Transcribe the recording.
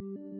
you